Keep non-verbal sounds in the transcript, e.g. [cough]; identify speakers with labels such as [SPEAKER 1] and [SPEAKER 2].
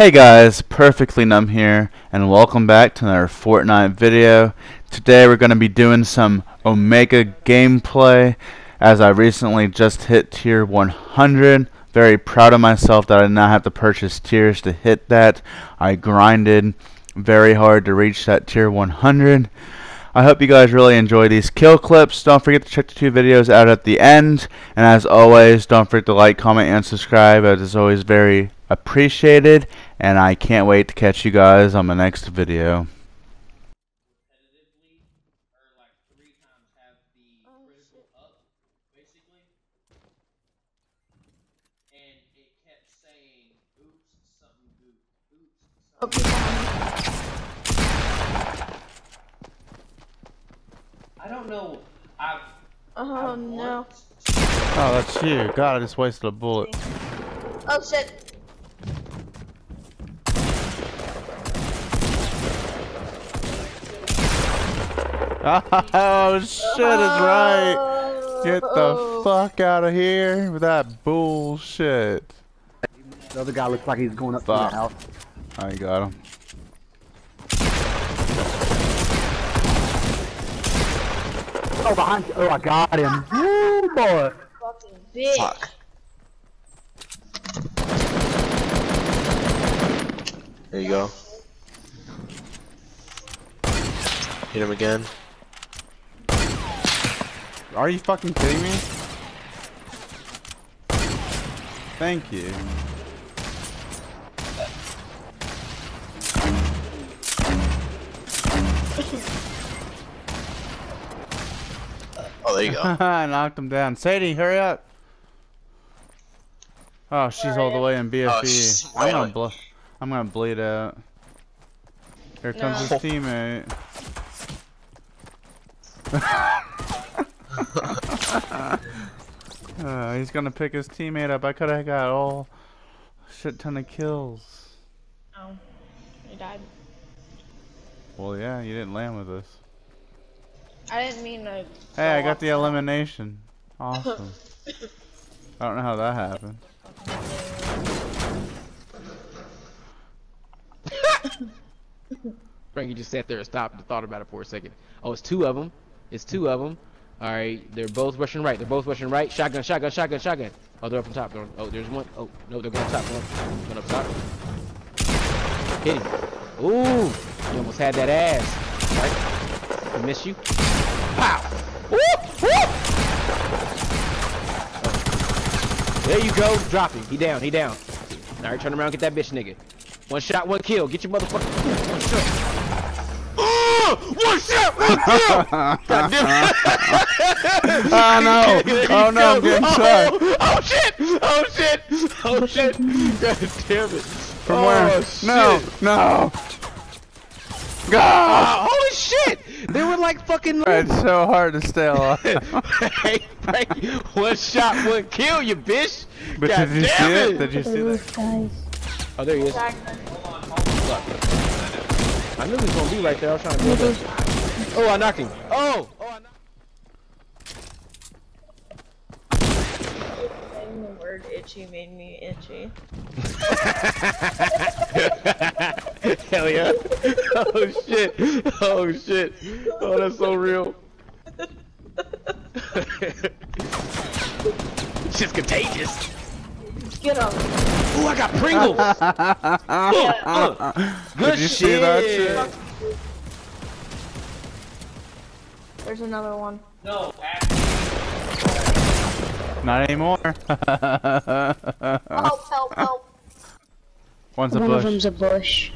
[SPEAKER 1] Hey guys, Perfectly Numb here, and welcome back to another Fortnite video. Today we're going to be doing some Omega gameplay, as I recently just hit tier 100. Very proud of myself that I did not have to purchase tiers to hit that. I grinded very hard to reach that tier 100. I hope you guys really enjoy these kill clips. Don't forget to check the two videos out at the end. And as always, don't forget to like, comment, and subscribe. As is always very appreciated. And I can't wait to catch you guys on the next video.
[SPEAKER 2] repetitively or like three times have the critical up, basically. And it kept saying, oops, something goop, oops, something
[SPEAKER 3] people on me.
[SPEAKER 2] I don't know. I've.
[SPEAKER 3] Oh
[SPEAKER 2] I've
[SPEAKER 3] no.
[SPEAKER 2] worked
[SPEAKER 1] Oh, that's you. God, I just wasted a bullet.
[SPEAKER 3] Oh shit.
[SPEAKER 1] Oh, shit is right.
[SPEAKER 3] Oh,
[SPEAKER 1] Get the
[SPEAKER 3] oh.
[SPEAKER 1] fuck out of here with that bullshit.
[SPEAKER 4] The other guy looks like he's going up to the house.
[SPEAKER 1] I got him.
[SPEAKER 4] Oh, behind you. Oh, I got him. Woo, boy.
[SPEAKER 3] Fucking bitch. Fuck.
[SPEAKER 5] There you go. Hit him again.
[SPEAKER 1] Are you fucking kidding me? Thank you.
[SPEAKER 5] Oh, there you go. [laughs]
[SPEAKER 1] I knocked him down. Sadie, hurry up. Oh, she's all the way in
[SPEAKER 5] Oh,
[SPEAKER 1] BFE. I'm gonna
[SPEAKER 5] wailing.
[SPEAKER 1] bl I'm gonna bleed out. Here comes
[SPEAKER 3] No.
[SPEAKER 1] his teammate. [laughs] uh, he's gonna pick his teammate up. I could have got all shit ton of kills.
[SPEAKER 3] Oh, he died.
[SPEAKER 1] Well, yeah, you didn't land with us.
[SPEAKER 3] I didn't mean to.
[SPEAKER 1] Hey, I got the elimination. Awesome. I don't know how that happened.
[SPEAKER 6] Frankie just sat there and stopped and thought about it for a second. Oh, it's two of them. It's two of them. All right, they're both rushing right. They're both rushing right. Shotgun, shotgun, shotgun, shotgun. Oh, they're up on top. They're on- oh, there's one. Oh, no, they're going up top. Going, up top. Hit him. Ooh, you almost had that ass. Right? I miss you. Pow. Woo, woo. There you go. Drop him. He down. He down. All right, turn around. Get that bitch, nigga. One shot, one kill. Get your motherfucker. [laughs] Oh, one shot, one kill. God damn it.
[SPEAKER 1] Oh no! Oh no! I'm
[SPEAKER 6] go.
[SPEAKER 1] getting
[SPEAKER 6] oh,
[SPEAKER 1] shot.
[SPEAKER 6] Oh shit! Oh shit! Oh shit! God damn it!
[SPEAKER 1] From
[SPEAKER 6] oh,
[SPEAKER 1] where?
[SPEAKER 6] Shit.
[SPEAKER 1] No! No! God!
[SPEAKER 6] Oh, holy shit! They were like fucking.
[SPEAKER 1] It's so hard to stay alive. [laughs]
[SPEAKER 6] hey, Frankie, one shot, one kill, you bitch.
[SPEAKER 1] But
[SPEAKER 6] God
[SPEAKER 1] did you see
[SPEAKER 6] damn
[SPEAKER 1] it? Did you see that?
[SPEAKER 6] Oh, there he is. I knew he was gonna be right there. I was trying to build up. Oh, I knocked him. Oh! Oh, I knocked
[SPEAKER 3] Saying the word itchy made me itchy. [laughs]
[SPEAKER 6] Hell yeah. Oh shit. Oh shit. Oh, that's so real. [laughs] [laughs] it's just contagious.
[SPEAKER 3] Get him.
[SPEAKER 6] Ooh, I got Pringles. [laughs] Uh, uh. Good
[SPEAKER 1] Did you see that
[SPEAKER 6] shit.
[SPEAKER 1] shit?
[SPEAKER 3] There's another one.
[SPEAKER 2] No,
[SPEAKER 1] Not anymore. [laughs]
[SPEAKER 3] Help! Help! Help!
[SPEAKER 1] One's a
[SPEAKER 7] One of them's a bush.